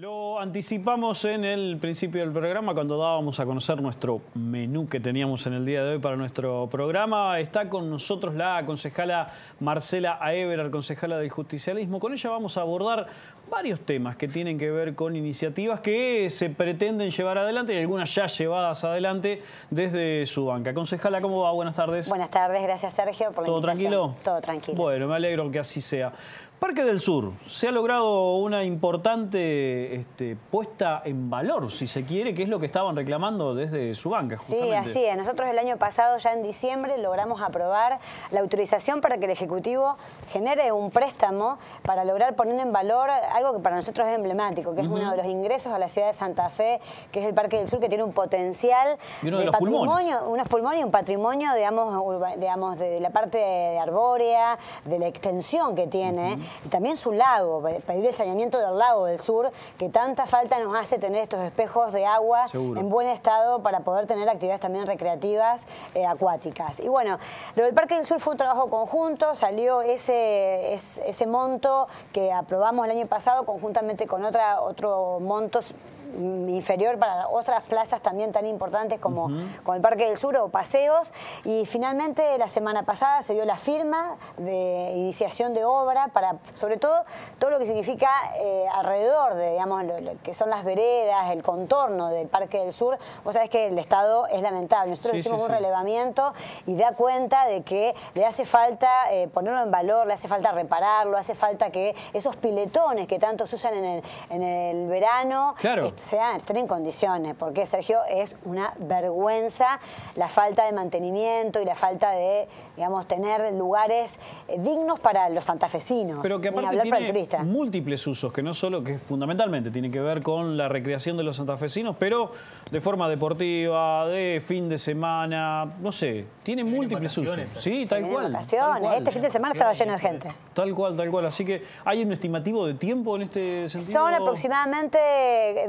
Lo anticipamos en el principio del programa cuando dábamos a conocer nuestro menú que teníamos en el día de hoy para nuestro programa. Está con nosotros la concejala Marcela Aever, concejala del justicialismo. Con ella vamos a abordar varios temas que tienen que ver con iniciativas que se pretenden llevar adelante y algunas ya llevadas adelante desde su banca. Concejala, ¿cómo va? Buenas tardes. Buenas tardes, gracias Sergio por la ¿Todo tranquilo? Todo tranquilo. Bueno, me alegro que así sea. Parque del Sur, se ha logrado una importante este, puesta en valor, si se quiere, que es lo que estaban reclamando desde su banca. Sí, así es. Nosotros el año pasado, ya en diciembre, logramos aprobar la autorización para que el Ejecutivo genere un préstamo para lograr poner en valor algo que para nosotros es emblemático, que es uno de los ingresos a la ciudad de Santa Fe, que es el Parque del Sur, que tiene un potencial de, patrimonio, unos pulmones y un patrimonio, digamos, digamos, de la parte de arbórea, de la extensión que tiene y también su lago, pedir el saneamiento del lago del sur, que tanta falta nos hace tener estos espejos de agua en buen estado para poder tener actividades también recreativas eh, acuáticas. Y bueno, lo del Parque del Sur fue un trabajo conjunto, salió ese, ese, monto que aprobamos el año pasado conjuntamente con otra, otro monto inferior para otras plazas también tan importantes como, el Parque del Sur o Paseos. Y finalmente la semana pasada se dio la firma de iniciación de obra para, sobre todo, todo lo que significa eh, alrededor de, digamos, lo, que son las veredas, el contorno del Parque del Sur. Vos sabés que el estado es lamentable. Nosotros hicimos un relevamiento y da cuenta de que le hace falta eh, ponerlo en valor, le hace falta repararlo, hace falta que esos piletones que tanto se usan en el, en el verano claro sean, estén en condiciones, porque Sergio es una vergüenza la falta de mantenimiento y la falta de, digamos, tener lugares eh, dignos para los santafesinos. Pero que aparte tiene múltiples usos, que no solo, que fundamentalmente tiene que ver con la recreación de los santafesinos, pero de forma deportiva, de fin de semana, no sé, tiene múltiples usos. Sí, tal cual, Este fin de semana estaba lleno de gente. Tal cual, tal cual. Así que, ¿hay un estimativo de tiempo en este sentido? Son aproximadamente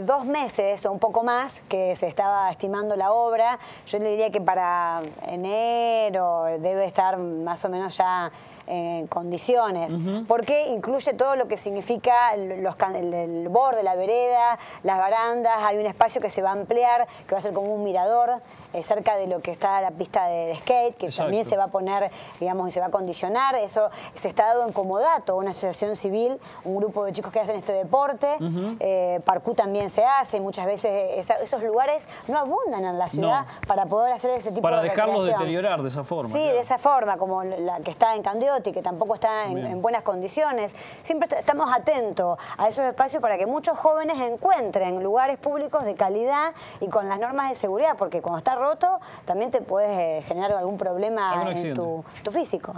dos meses o un poco más que se estaba estimando la obra. Yo le diría que para enero debe estar más o menos ya en condiciones, porque incluye todo lo que significa los, el, borde, la vereda, las barandas, hay un espacio que se va a ampliar, que va a ser como un mirador, eh, cerca de lo que está la pista de, skate, que también se va a poner, digamos, y se va a condicionar. Eso se está dado en comodato, una asociación civil, un grupo de chicos que hacen este deporte. Eh, Parcú también se hace, muchas veces esos lugares no abundan en la ciudad para poder hacer ese tipo de Para dejarlos deteriorar de esa forma. Sí, de esa forma, como la que está en Candiotti, que tampoco está en, buenas condiciones. Siempre estamos atentos a esos espacios para que muchos jóvenes encuentren lugares públicos de calidad y con las normas de seguridad, porque cuando está roto también te puedes eh, generar algún problema en tu, físico.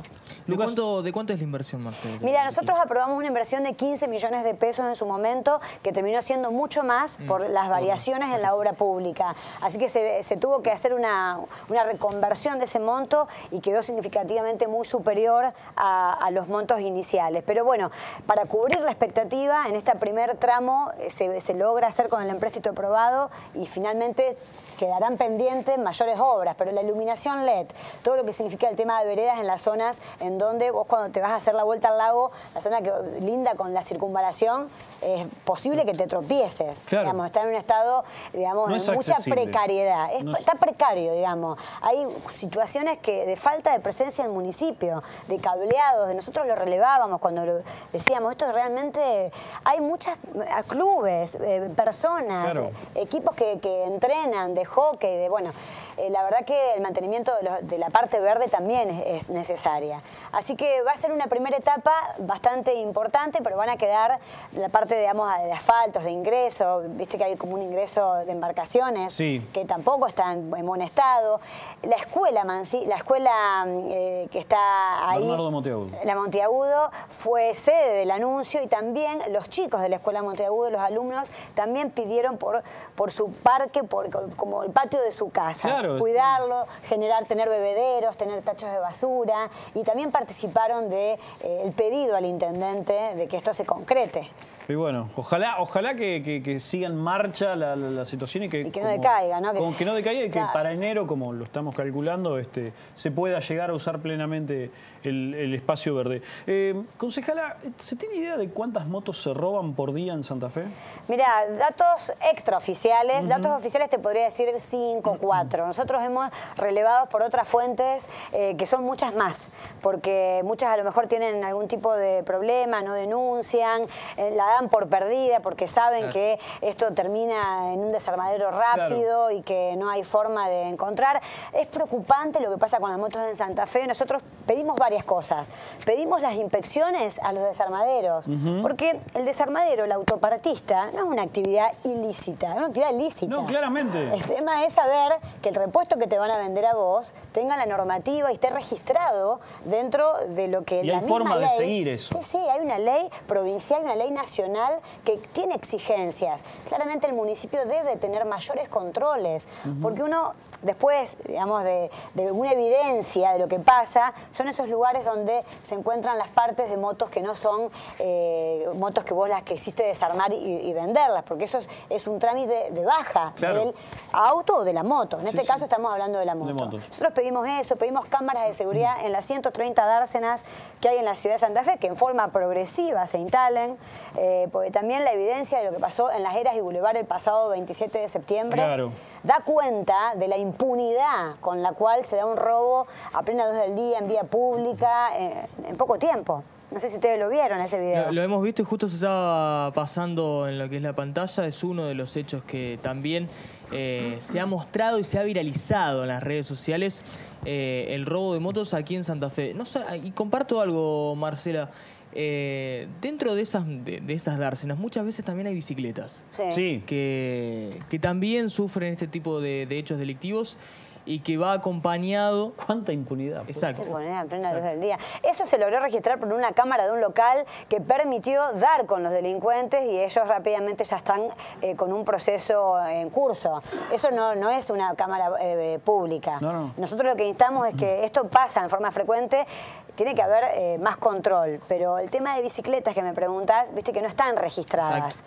¿De cuánto, ¿De cuánto es la inversión, Marcelo? Mira, nosotros aprobamos una inversión de 15 millones de pesos en su momento, que terminó siendo mucho más. Por las variaciones en la obra pública. Así que se, tuvo que hacer una, una reconversión de ese monto y quedó significativamente muy superior a, los montos iniciales. Pero bueno, para cubrir la expectativa, en este primer tramo eh, se, se logra hacer con el empréstito aprobado y finalmente quedarán pendientes mayores obras, pero la iluminación LED, todo lo que significa el tema de veredas en las zonas en donde vos cuando te vas a hacer la vuelta al lago, la zona que linda con la circunvalación, es posible que te tropieces. Digamos, está en un estado, digamos, de mucha precariedad. Está precario, digamos. Hay situaciones que de falta de presencia en el municipio, de cableados, de nosotros lo relevábamos cuando lo decíamos, esto realmente hay muchas clubes, eh, personas, equipos que, que entrenan de hockey, de bueno, eh, la verdad que el mantenimiento de, la parte verde también es, necesaria. Así que va a ser una primera etapa bastante importante, pero van a quedar la parte, digamos, de asfaltos, de ingreso, viste que hay como un ingreso de embarcaciones que tampoco está en, buen estado. La escuela, la escuela eh, que está ahí, la Monteagudo, fue sede del anuncio y también los chicos de la escuela Monteagudo, los alumnos, también pidieron por, por su parque, por, como el patio de su casa cuidarlo, generar, tener bebederos, tener tachos de basura y también participaron del de, eh, pedido al intendente de que esto se concrete. Y bueno, ojalá, ojalá que, que, siga en marcha la, situación y que, no decaiga, ¿no? Que, no decaiga y que para enero, como lo estamos calculando, este, se pueda llegar a usar plenamente el, espacio verde. Eh, concejala, ¿se tiene idea de cuántas motos se roban por día en Santa Fe? Mira, datos extraoficiales, datos oficiales te podría decir 5, 4. Nosotros hemos relevado por otras fuentes eh, que son muchas más, porque muchas a lo mejor tienen algún tipo de problema, no denuncian, eh, la dan por perdida porque saben que esto termina en un desarmadero rápido y que no hay forma de encontrar. Es preocupante lo que pasa con las motos en Santa Fe. Nosotros pedimos varias cosas. Pedimos las inspecciones a los desarmaderos, porque el desarmadero, el autopartista, no es una actividad ilícita, es una actividad ilícita. No, claramente. El tema es saber que el repuesto que te van a vender a vos tenga la normativa y esté registrado dentro de lo que y la hay forma de seguir eso. Sí, sí, hay una ley provincial, una ley nacional que tiene exigencias. Claramente el municipio debe tener mayores controles, porque uno después, digamos, de, de una evidencia de lo que pasa, son esos lugares donde se encuentran las partes de motos que no son eh, motos que vos las que hiciste desarmar y, venderlas, porque eso es, un trámite de, baja del auto o de la moto. En este caso estamos hablando de la moto. Nosotros pedimos eso, pedimos cámaras de seguridad en las 130 dársenas que hay en la ciudad de Santa Fe, que en forma progresiva se instalen, eh, porque también la evidencia de lo que pasó en las Eras y Boulevard el pasado 27 de septiembre da cuenta de la impunidad con la cual se da un robo a plena luz del día en vía pública eh, en poco tiempo. No sé si ustedes lo vieron ese video. Lo, hemos visto y justo se estaba pasando en lo que es la pantalla. Es uno de los hechos que también eh, se ha mostrado y se ha viralizado en las redes sociales. Eh, el robo de motos aquí en Santa Fe. No y comparto algo, Marcela. Dentro de esas, de, esas dársenas muchas veces también hay bicicletas sí. Que, que también sufren este tipo de hechos delictivos y que va acompañado. ¿Cuánta impunidad? Exacto. en plena luz del día. Eso se logró registrar por una cámara de un local que permitió dar con los delincuentes y ellos rápidamente ya están eh, con un proceso en curso. Eso no, no es una cámara eh, pública. Nosotros lo que instamos es que esto pasa en forma frecuente, tiene que haber eh, más control, pero el tema de bicicletas que me preguntas, viste que no están registradas.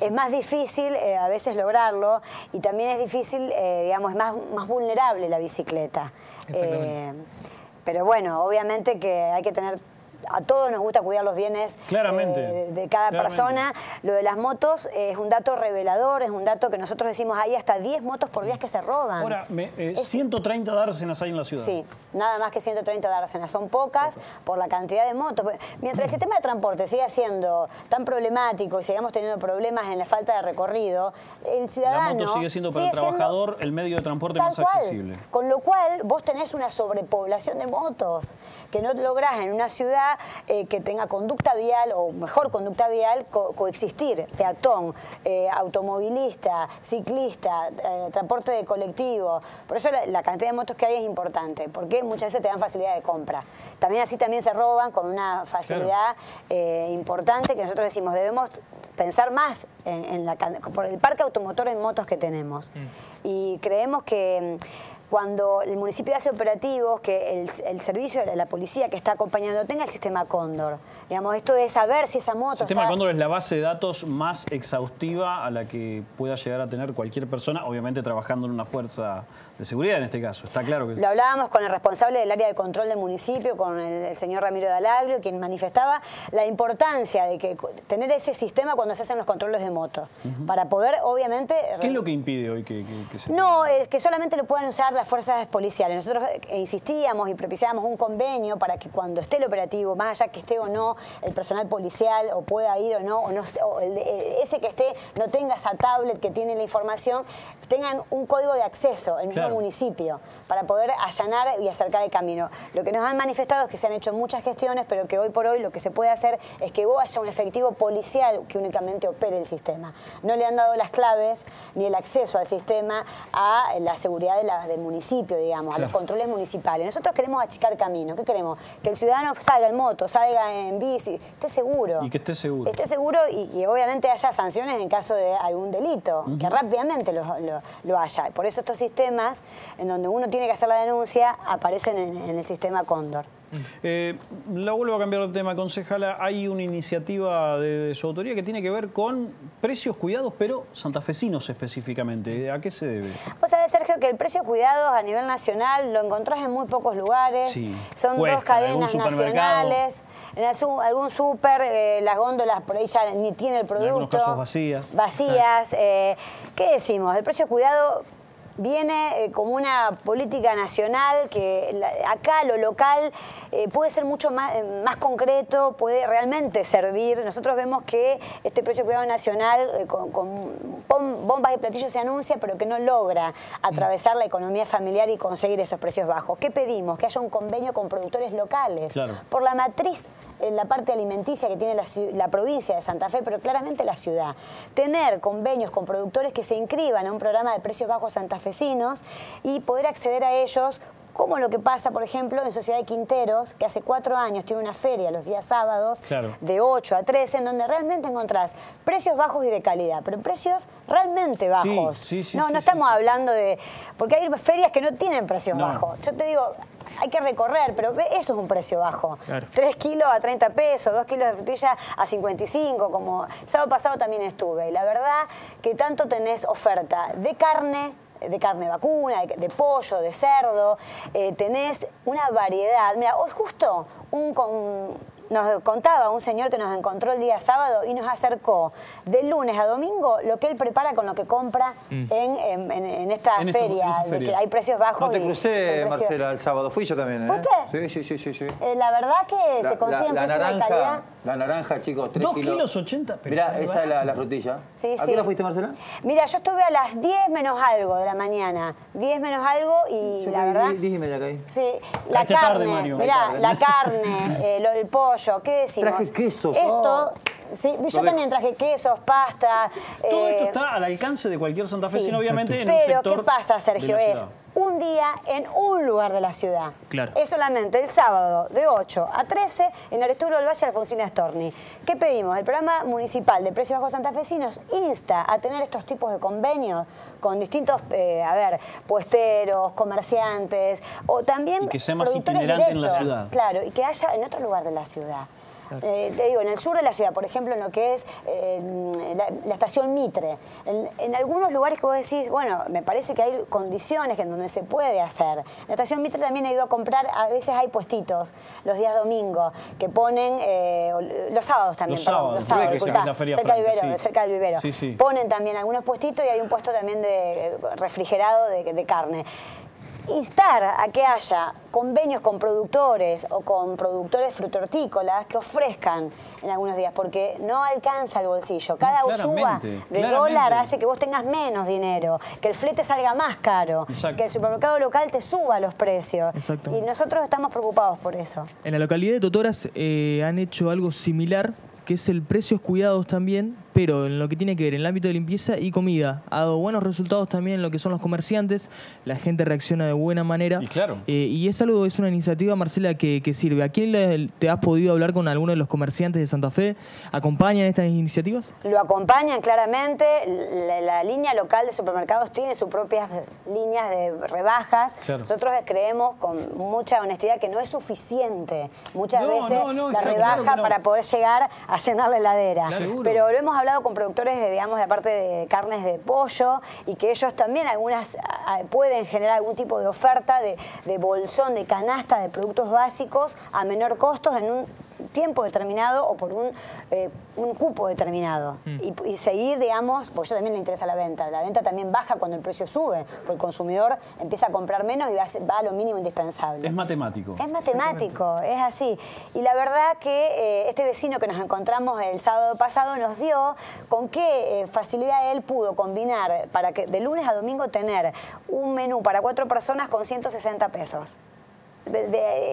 es más difícil a veces lograrlo y también es difícil, digamos, es más, más vulnerable la bicicleta. Eh, pero bueno, obviamente que hay que tener a todos nos gusta cuidar los bienes eh, de, cada persona. Lo de las motos es un dato revelador, es un dato que nosotros decimos, hay hasta 10 motos por día que se roban. Ahora, 130 eh, dársenas hay en la ciudad. Sí, nada más que 130 dársenas. Son pocas por la cantidad de motos. Mientras el sistema de transporte siga siendo tan problemático y sigamos teniendo problemas en la falta de recorrido, el ciudadano... La moto sigue siendo para el trabajador el medio de transporte más accesible. Con lo cual, vos tenés una sobrepoblación de motos que no lográs en una ciudad eh, que tenga conducta vial o mejor conducta vial coexistir, peatón, eh, automovilista, ciclista, eh, transporte de colectivo. Por eso la, cantidad de motos que hay es importante, porque muchas veces te dan facilidad de compra. También así también se roban con una facilidad importante que nosotros decimos, debemos pensar más en, la, por el parque automotor en motos que tenemos. Mm. Y creemos que cuando el municipio hace operativos, que el, servicio de la policía que está acompañando tenga el sistema Cóndor. Digamos, esto de saber si esa moto El sistema Cóndor es la base de datos más exhaustiva a la que pueda llegar a tener cualquier persona, obviamente trabajando en una fuerza de seguridad en este caso, está claro que... Lo hablábamos con el responsable del área de control del municipio, con el, señor Ramiro Dalaglio, quien manifestaba la importancia de que tener ese sistema cuando se hacen los controles de moto, para poder, obviamente... ¿Qué es lo que impide hoy que, se... No, es que solamente lo puedan usar las fuerzas policiales. Nosotros eh, insistíamos y propiciábamos un convenio para que cuando esté el operativo, más allá que esté o no el personal policial, o pueda ir o no, o, no, ese que esté no tenga esa tablet que tiene la información, tengan un código de acceso, el mismo municipio, para poder allanar y acercar el camino. Lo que nos han manifestado es que se han hecho muchas gestiones, pero que hoy por hoy lo que se puede hacer es que haya un efectivo policial que únicamente opere el sistema. No le han dado las claves ni el acceso al sistema a la seguridad de la, del municipio, digamos, a los controles municipales. Nosotros queremos achicar camino. ¿Qué queremos? Que el ciudadano salga en moto, salga en bici, esté seguro. Y que esté seguro. Esté seguro y, obviamente haya sanciones en caso de algún delito, que rápidamente lo, haya. Por eso estos sistemas, en donde uno tiene que hacer la denuncia, aparecen en el sistema Cóndor. Eh, la vuelvo a cambiar de tema, concejala. Hay una iniciativa de, su autoría que tiene que ver con precios cuidados, pero santafesinos específicamente. ¿A qué se debe? Pues sabes, Sergio, que el precio cuidados a nivel nacional lo encontrás en muy pocos lugares. Son dos cadenas nacionales. En algún súper, eh, las góndolas por ahí ya ni tiene el producto. En algunos casos vacías. Vacías. Eh, ¿Qué decimos? El precio cuidado viene eh, como una política nacional que acá lo local eh, puede ser mucho más, eh, más, concreto, puede realmente servir. Nosotros vemos que este precio cuidado nacional con, bombas y platillos se anuncia, pero que no logra atravesar la economía familiar y conseguir esos precios bajos. ¿Qué pedimos? Que haya un convenio con productores locales. Por la matriz en la parte alimenticia que tiene la, la, provincia de Santa Fe, pero claramente la ciudad. Tener convenios con productores que se inscriban a un programa de precios bajos Santa Fe y poder acceder a ellos como lo que pasa, por ejemplo, en Sociedad de Quinteros, que hace cuatro años tiene una feria los días sábados, de 8 a 13, en donde realmente encontrás precios bajos y de calidad, pero precios realmente bajos. no, no estamos hablando de... Porque hay ferias que no tienen precios bajos. Yo te digo, hay que recorrer, pero eso es un precio bajo. Tres kilos a 30 pesos, dos kilos de frutilla a 55, como el sábado pasado también estuve. Y la verdad que tanto tenés oferta de carne, de carne vacuna, de, pollo, de cerdo, eh, tenés una variedad. Mira, hoy justo un, nos contaba un señor que nos encontró el día sábado y nos acercó de lunes a domingo lo que él prepara con lo que compra mm. en, en, esta feria, que hay precios bajos. No te crucé, Marcela, el sábado. Fui yo también. ¿eh? ¿Fuiste? Sí, sí, sí. sí, eh, la verdad que se consigue la, precios naranja, de calidad. La naranja, chicos, 3 2 kilos. 80. Mira, esa es la, frutilla. Sí, ¿A qué hora fuiste, Marcela? Mira, yo estuve a las 10 menos algo de la mañana. 10 menos algo y la verdad... Dígame ya que Sí, la carne, mirá, la carne, eh, el pollo, ¿qué decimos? Traje quesos. Esto... Oh. Sí, yo también traje quesos, pasta. Todo esto eh, está al alcance de cualquier santafesino, obviamente, en Pero, ¿qué pasa, Sergio? Es un día en un lugar de la ciudad. Claro. Es solamente el sábado de 8 a 13 en Aristuro del Valle, Alfonsina Storni. ¿Qué pedimos? El programa municipal de precios bajos santafesinos insta a tener estos tipos de convenios con distintos, eh, a ver, puesteros, comerciantes o también y que sea más itinerante en la ciudad. Claro, y que haya en otro lugar de la ciudad. Eh, te digo, en el sur de la ciudad, por ejemplo, en lo que es eh, la, estación Mitre, en, algunos lugares que vos decís, bueno, me parece que hay condiciones en donde se puede hacer. En la estación Mitre también he ido a comprar, a veces hay puestitos los días domingos que ponen, eh, los sábados también, los sábados, los sábados cerca, del vivero, cerca del vivero. Sí, Ponen también algunos puestitos y hay un puesto también de refrigerado de, de carne instar a que haya convenios con productores o con productores frutortícolas que ofrezcan en algunos días, porque no alcanza el bolsillo. Cada suba de dólar hace que vos tengas menos dinero, que el flete salga más caro, que el supermercado local te suba los precios. Y nosotros estamos preocupados por eso. En la localidad de Totoras eh, han hecho algo similar que es el precios cuidados también, pero en lo que tiene que ver en el ámbito de limpieza y comida. Ha dado buenos resultados también en lo que son los comerciantes, la gente reacciona de buena manera. Y claro. Eh, y es algo, es una iniciativa, Marcela, que, sirve. ¿A quién te has podido hablar con alguno de los comerciantes de Santa Fe? ¿Acompañan estas iniciativas? Lo acompañan claramente. La, línea local de supermercados tiene sus propias líneas de rebajas. Nosotros creemos con mucha honestidad que no es suficiente muchas veces la rebaja para poder llegar a llenar la heladera. Pero lo hemos hablado con productores de, digamos, de parte de carnes de pollo y que ellos también algunas pueden generar algún tipo de oferta de, de bolsón, de canasta de productos básicos a menor costo en un tiempo determinado o por un, eh, un cupo determinado. Mm. Y, seguir, digamos, porque yo también le interesa la venta. La venta también baja cuando el precio sube, porque el consumidor empieza a comprar menos y va a, lo mínimo indispensable. Es matemático. Es matemático, es así. Y la verdad que eh, este vecino que nos encontramos el sábado pasado nos dio con qué eh, facilidad él pudo combinar para que de lunes a domingo tener un menú para cuatro personas con 160 pesos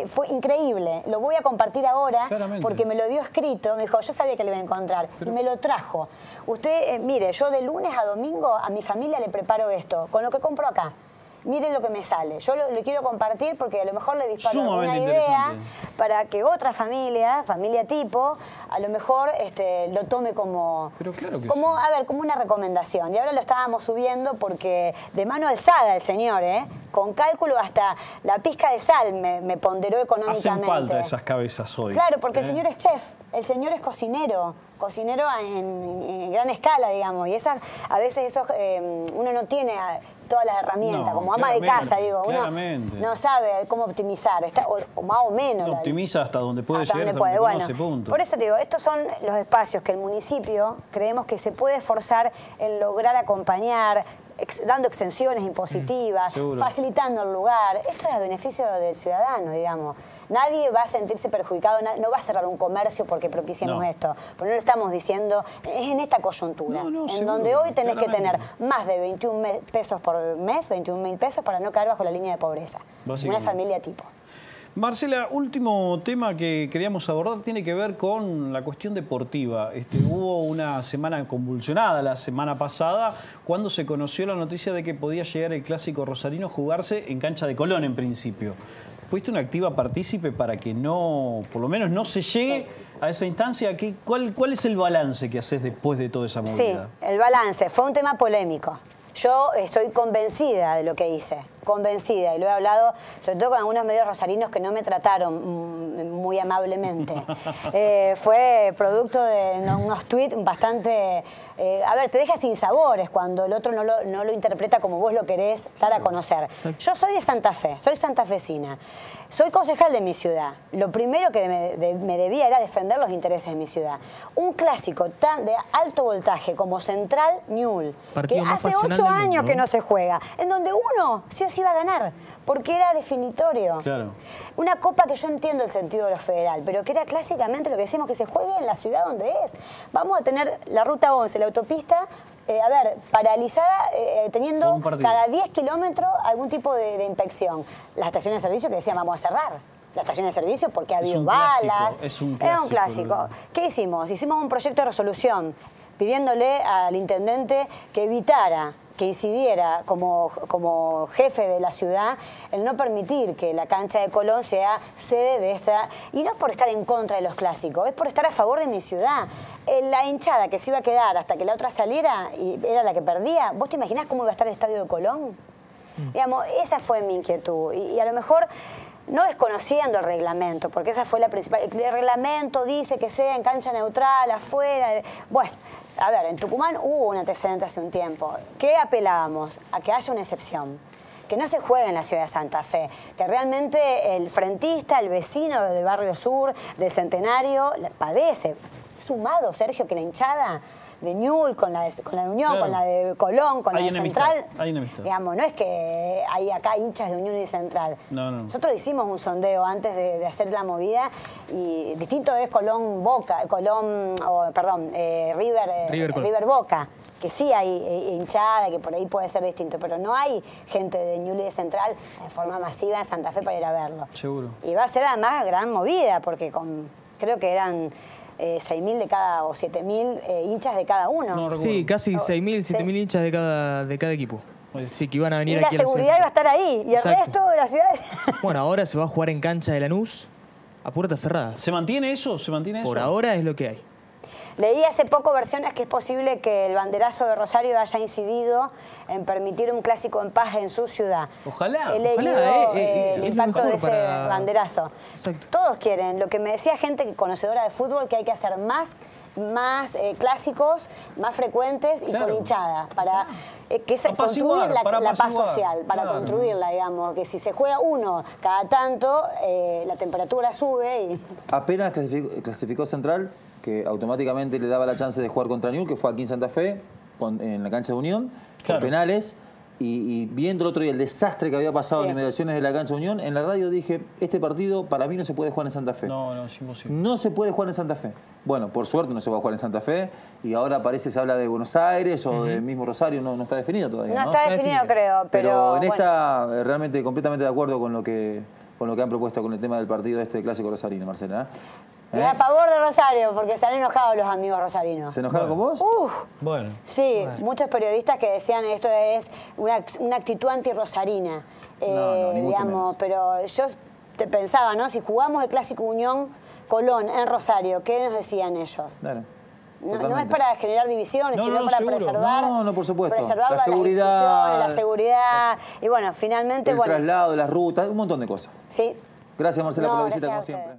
fue increíble. Lo voy a compartir ahora porque me lo dio escrito. Me dijo, yo sabía que le iba a encontrar. Y me lo trajo. Usted, eh, mire, yo de lunes a domingo a mi familia le preparo esto, con lo que compro acá. Miren lo que me sale. Yo lo, lo quiero compartir porque a lo mejor le disparo una idea para que otra familia, familia tipo, a lo mejor este, lo tome como, Pero claro que como sí. a ver, como una recomendación. Y ahora lo estábamos subiendo porque de mano alzada el señor, ¿eh? Con cálculo hasta la pizca de sal me, me ponderó Hacen económicamente. falta esas cabezas hoy. Claro, porque el ¿eh? señor es chef, el señor es cocinero, cocinero en, en gran escala, digamos, y esas, a veces esos, eh, uno no tiene todas las herramientas, No, como ama de casa, digo, uno claramente. no sabe cómo optimizar, está, o, o más o menos. No, optimiza hasta donde puede hasta llegar, donde puede. Bueno, punto. por eso te digo, estos son los espacios que el municipio creemos que se puede esforzar en lograr acompañar, ex- dando exenciones impositivas, Mm, facilitando el lugar. Esto es a beneficio del ciudadano, digamos. Nadie va a sentirse perjudicado, no va a cerrar un comercio porque propiciemos No. esto. Porque no lo estamos diciendo, es en esta coyuntura, No, no, en seguro, donde hoy tenés que tener más de 21 me- pesos por mes, 21 mil pesos para no caer bajo la línea de pobreza. Una familia tipo. Marcela, último tema que queríamos abordar tiene que ver con la cuestión deportiva. Este, hubo una semana convulsionada la semana pasada cuando se conoció la noticia de que podía llegar el clásico rosarino a jugarse en cancha de Colón en principio. ¿Fuiste una activa partícipe para que no, por lo menos no se llegue a esa instancia? ¿Qué- cuál, ¿Cuál es el balance que haces después de toda esa Sí, movida? el balance. Fue un tema polémico. Yo estoy convencida de lo que hice, convencida, y lo he hablado sobre todo con algunos medios rosarinos que no me trataron mm, muy amablemente. Eh, fue producto de no- unos tweets bastante... eh, a ver, te deja sin sabores cuando el otro no lo, no lo interpreta como vos lo querés dar a conocer. Yo soy de Santa Fe, soy santafesina, soy concejal de mi ciudad. Lo primero que me, de- me debía era defender los intereses de mi ciudad. Un clásico tan de alto voltaje como Central Newell, que hace ocho años que no se juega, en donde uno sí o sí iba a ganar, porque era definitorio. Claro. Una copa que yo entiendo el sentido de lo federal, pero que era clásicamente lo que decimos que se juegue en la ciudad donde es. Vamos a tener la ruta 11, la autopista, eh, a ver, paralizada, eh, teniendo cada 10 kilómetros algún tipo de, de inspección. Las estaciones de servicio que decían vamos a cerrar. La estación de servicio porque ha habido clásico, balas. es un Era un clásico. ¿Qué hicimos? Hicimos un proyecto de resolución pidiéndole al intendente que evitara que incidiera como, como jefe de la ciudad el no permitir que la cancha de Colón sea sede de esta... Y no es por estar en contra de los clásicos, es por estar a favor de mi ciudad. Eh, La hinchada que se iba a quedar hasta que la otra saliera y era la que perdía, ¿vos te imaginás cómo iba a estar el estadio de Colón? Digamos, esa fue mi inquietud. Y, y a lo mejor no desconociendo el reglamento, porque esa fue la principal. El reglamento dice que sea en cancha neutral, afuera. Bueno, a ver, en Tucumán hubo un antecedente hace un tiempo. ¿Qué apelábamos? A que haya una excepción. Que no se juegue en la ciudad de Santa Fe, que realmente el frentista, el vecino del barrio sur, del centenario, padece. Sumado, Sergio, que la hinchada de Ñul con la de, con la de Unión, Claro. con la de Colón, con Hay la de enemistad, Central. hay enemistad. Digamos, no es que hay acá hinchas de Unión y Central. No, no. Nosotros hicimos un sondeo antes de, de hacer la movida y distinto es Colón Boca, Colón, o, perdón, eh, River, eh, River. Boca, que sí hay eh, hinchada, que por ahí puede ser distinto, pero no hay gente de Ñuble y de Central en forma masiva en Santa Fe para ir a verlo. Seguro. Y va a ser además gran movida, porque con, creo que eran eh, 6.000 de cada, o 7.000 eh, hinchas de cada uno. No. Sí, casi Oh, 6.000, sí. 7.000 hinchas de cada, de cada equipo. Sí, que iban a venir y la aquí a la seguridad iba a ciudad. estar ahí, y el Exacto. resto de la ciudad... Bueno, ahora se va a jugar en cancha de Lanús a puertas cerradas. ¿Se mantiene eso? ¿Se mantiene eso? Por ahora es lo que hay. Leí hace poco versiones que es posible que el banderazo de Rosario haya incidido en permitir un clásico en paz en su ciudad. Ojalá, He leído ojalá, eh, eh, eh, es el impacto de ese para- banderazo. Exacto. Todos quieren. Lo que me decía gente que conocedora de fútbol, que hay que hacer más más eh, clásicos, más frecuentes y Claro. con hinchada, para eh, que se construir la, paz social, para claro. construirla, digamos, que si se juega uno cada tanto, eh, la temperatura sube y Apenas clasificó, clasificó Central, que automáticamente le daba la chance de jugar contra New, que fue aquí en Santa Fe, con- en la cancha de Unión, Claro. por penales. Y, y viendo el otro día el desastre que había pasado Sí. en inmediaciones de la cancha de Unión, en la radio dije, este partido para mí no se puede jugar en Santa Fe. No, no, es imposible. No se puede jugar en Santa Fe. Bueno, por suerte no se va a jugar en Santa Fe y ahora parece se habla de Buenos Aires o del mismo Rosario, no, no está definido todavía. no, No, está definido, creo, pero, Pero, en bueno. esta eh, realmente completamente de acuerdo con lo que con lo que han propuesto con el tema del partido este clásico rosarino, Marcela. ¿Eh? Y a favor de Rosario, porque se han enojado los amigos rosarinos. ¿Se enojaron con vos? Uf, Bueno. sí, muchos periodistas que decían esto es una, una actitud anti-rosarina. No, no, ni mucho digamos, menos. pero yo te pensaba, ¿no? Si jugamos el Clásico Unión Colón en Rosario, ¿qué nos decían ellos? Claro. No, no es para generar divisiones, No, sino no, para seguro. preservar. No, no, por supuesto. preservar La seguridad. La seguridad. Y bueno, finalmente, El bueno. traslado, las rutas, un montón de cosas. Sí. Gracias, Marcela, No, por la visita, como siempre.